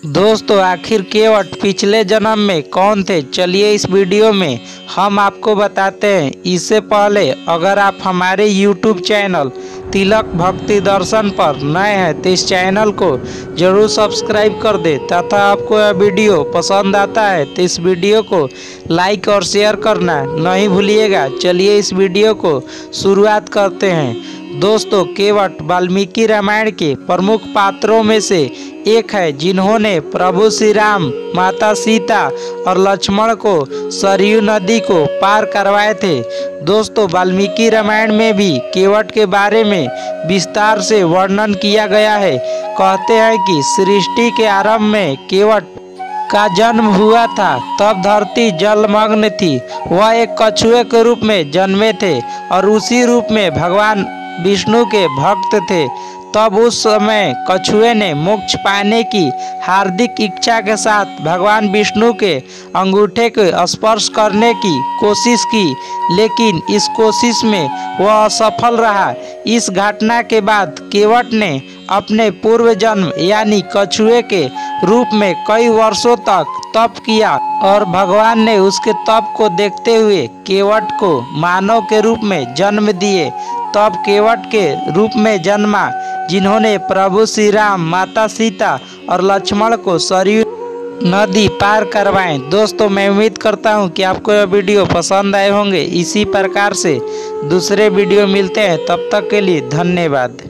दोस्तों, आखिर केवट पिछले जन्म में कौन थे? चलिए इस वीडियो में हम आपको बताते हैं। इससे पहले अगर आप हमारे YouTube चैनल तिलक भक्ति दर्शन पर नए हैं तो इस चैनल को ज़रूर सब्सक्राइब कर दे तथा आपको यह वीडियो पसंद आता है तो इस वीडियो को लाइक और शेयर करना नहीं भूलिएगा। चलिए इस वीडियो को शुरुआत करते हैं। दोस्तों, केवट वाल्मीकि रामायण के प्रमुख पात्रों में से एक है, जिन्होंने प्रभु श्री राम माता सीता और लक्ष्मण को सरयू नदी को पार करवाए थे। दोस्तों, वाल्मीकि रामायण में भी केवट के बारे में विस्तार से वर्णन किया गया है। कहते हैं कि सृष्टि के आरंभ में केवट का जन्म हुआ था, तब धरती जलमग्न थी। वह एक कछुए के रूप में जन्मे थे और उसी रूप में भगवान विष्णु के भक्त थे, तब उस समय कछुए ने मोक्ष पाने की हार्दिक इच्छा के साथ भगवान विष्णु के अंगूठे को स्पर्श करने की कोशिश की, लेकिन इस कोशिश में वह असफल रहा। इस घटना के बाद केवट ने अपने पूर्व जन्म यानी कछुए के रूप में कई वर्षों तक तप किया और भगवान ने उसके तप को देखते हुए केवट को मानव के रूप में जन्म दिए। तब केवट के रूप में जन्मा, जिन्होंने प्रभु श्री राम माता सीता और लक्ष्मण को सरयू नदी पार करवाएँ। दोस्तों, मैं उम्मीद करता हूँ कि आपको यह वीडियो पसंद आए होंगे। इसी प्रकार से दूसरे वीडियो मिलते हैं। तब तक के लिए धन्यवाद।